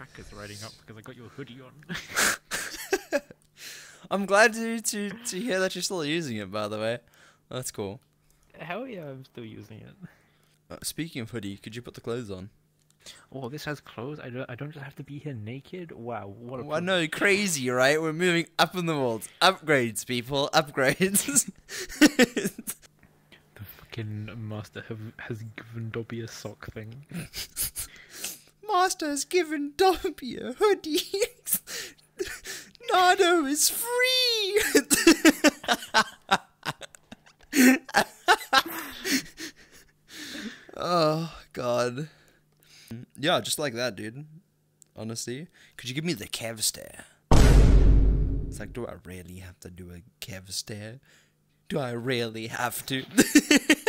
trackers riding up because I got your hoodie on. I'm glad to, to to hear that you're still using it. By the way, that's cool. Hell yeah, I'm still using it. Uh, speaking of hoodie, could you put the clothes on? Oh, this has clothes. I don't. I don't just have to be here naked. Wow, what a. Well, I know, crazy, right? We're moving up in the world. Upgrades, people. Upgrades. The fucking master have, has given Dobby a sock thing. Master has given Dobby a hoodie. Nardo is free. oh God. Yeah, just like that, dude. Honestly, could you give me the Kev stare? It's like, do I really have to do a Kev stare? Do I really have to?